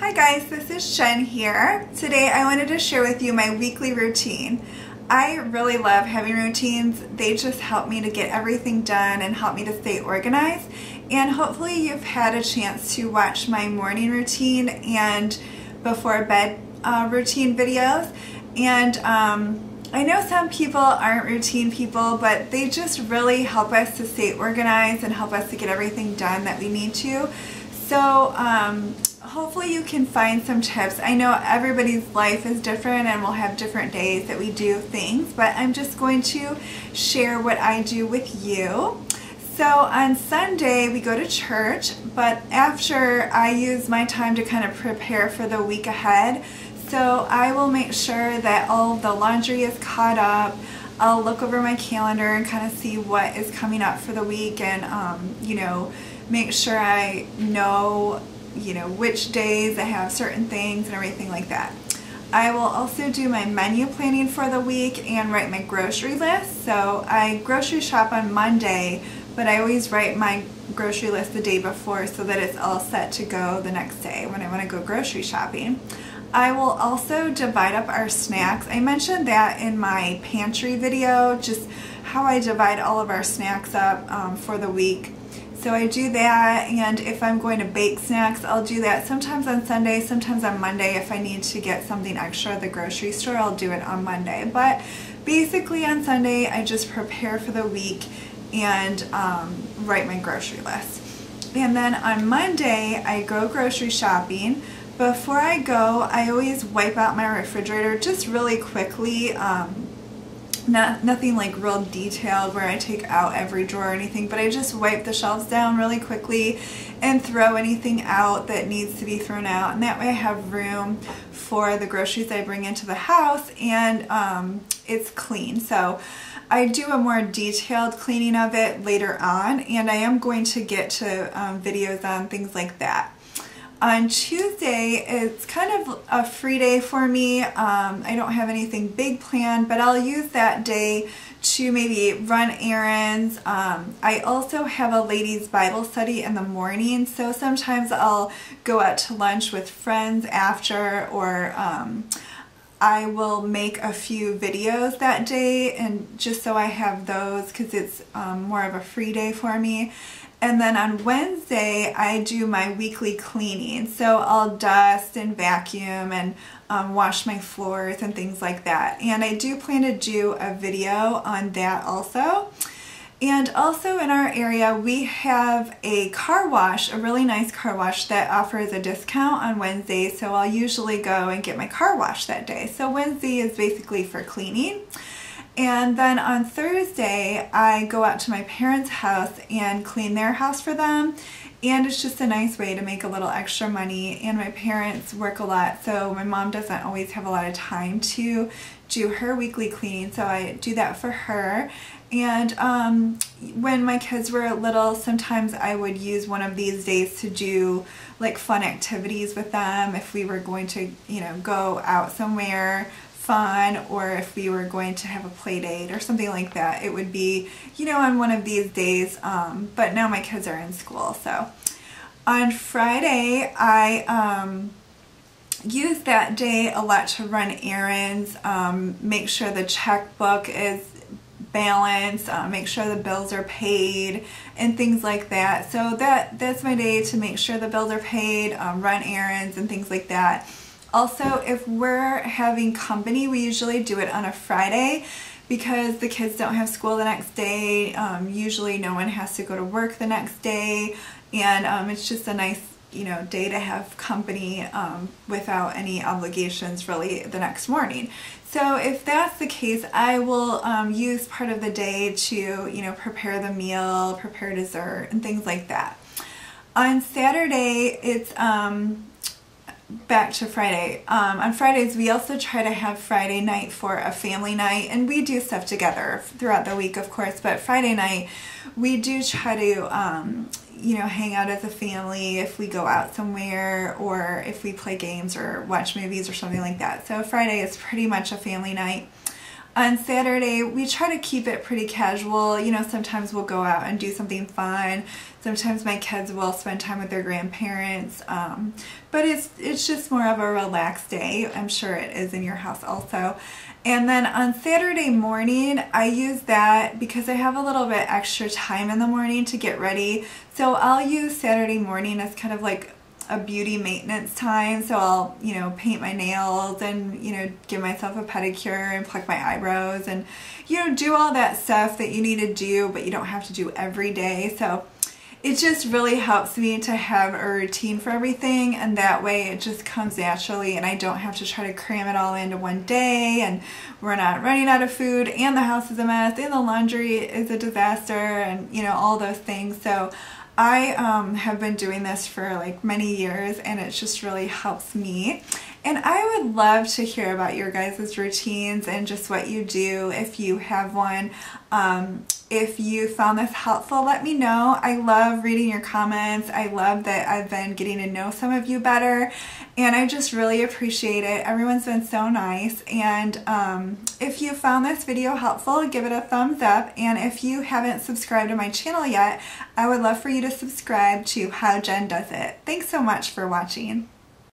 Hi guys, this is Jen here. Today I wanted to share with you my weekly routine. I really love having routines. They just help me to get everything done and help me to stay organized. And hopefully you've had a chance to watch my morning routine and before bed uh, routine videos. And um, I know some people aren't routine people, but they just really help us to stay organized and help us to get everything done that we need to. So um, hopefully you can find some tips. I know everybody's life is different and we'll have different days that we do things, but I'm just going to share what I do with you. So on Sunday we go to church, but after I use my time to kind of prepare for the week ahead, so I will make sure that all the laundry is caught up. I'll look over my calendar and kind of see what is coming up for the week and, um, you know, make sure I know you know, which days I have certain things and everything like that. I will also do my menu planning for the week and write my grocery list. So I grocery shop on Monday, but I always write my grocery list the day before so that it's all set to go the next day when I want to go grocery shopping. I will also divide up our snacks. I mentioned that in my pantry video, just how I divide all of our snacks up um, for the week. So I do that and if I'm going to bake snacks I'll do that sometimes on Sunday, sometimes on Monday if I need to get something extra at the grocery store I'll do it on Monday. But basically on Sunday I just prepare for the week and um, write my grocery list. And then on Monday I go grocery shopping. Before I go I always wipe out my refrigerator just really quickly um, not, nothing like real detailed where I take out every drawer or anything, but I just wipe the shelves down really quickly and throw anything out that needs to be thrown out. And that way I have room for the groceries I bring into the house and um, it's clean. So I do a more detailed cleaning of it later on and I am going to get to um, videos on things like that. On Tuesday, it's kind of a free day for me. Um, I don't have anything big planned, but I'll use that day to maybe run errands. Um, I also have a ladies Bible study in the morning, so sometimes I'll go out to lunch with friends after or um, I will make a few videos that day and just so I have those because it's um, more of a free day for me. And then on Wednesday, I do my weekly cleaning. So I'll dust and vacuum and um, wash my floors and things like that. And I do plan to do a video on that also. And also in our area, we have a car wash, a really nice car wash that offers a discount on Wednesdays. So I'll usually go and get my car wash that day. So Wednesday is basically for cleaning. And then on Thursday, I go out to my parents' house and clean their house for them. And it's just a nice way to make a little extra money. And my parents work a lot, so my mom doesn't always have a lot of time to do her weekly cleaning, so I do that for her. And um, when my kids were little, sometimes I would use one of these days to do like fun activities with them. If we were going to, you know, go out somewhere fun or if we were going to have a play date or something like that it would be you know on one of these days. Um, but now my kids are in school so. On Friday I um, use that day a lot to run errands um, make sure the checkbook is balanced uh, make sure the bills are paid and things like that. So that that's my day to make sure the bills are paid um, run errands and things like that. Also, if we're having company, we usually do it on a Friday because the kids don't have school the next day. Um, usually no one has to go to work the next day. And um, it's just a nice you know day to have company um, without any obligations really the next morning. So if that's the case, I will um, use part of the day to you know prepare the meal, prepare dessert and things like that. On Saturday, it's um, back to Friday. Um, on Fridays, we also try to have Friday night for a family night, and we do stuff together throughout the week, of course, but Friday night, we do try to, um, you know, hang out as a family if we go out somewhere or if we play games or watch movies or something like that. So Friday is pretty much a family night. On Saturday, we try to keep it pretty casual. You know, sometimes we'll go out and do something fun. Sometimes my kids will spend time with their grandparents. Um, but it's, it's just more of a relaxed day. I'm sure it is in your house also. And then on Saturday morning, I use that because I have a little bit extra time in the morning to get ready. So I'll use Saturday morning as kind of like a beauty maintenance time. So I'll, you know, paint my nails and, you know, give myself a pedicure and pluck my eyebrows and, you know, do all that stuff that you need to do, but you don't have to do every day. So it just really helps me to have a routine for everything and that way it just comes naturally and I don't have to try to cram it all into one day and we're not running out of food and the house is a mess and the laundry is a disaster and you know all those things so I um, have been doing this for like many years and it just really helps me. And I would love to hear about your guys' routines and just what you do if you have one. Um, if you found this helpful, let me know. I love reading your comments. I love that I've been getting to know some of you better and I just really appreciate it. Everyone's been so nice and um, if you found this video helpful, give it a thumbs up and if you haven't subscribed to my channel yet, I would love for you to subscribe to How Jen Does It. Thanks so much for watching.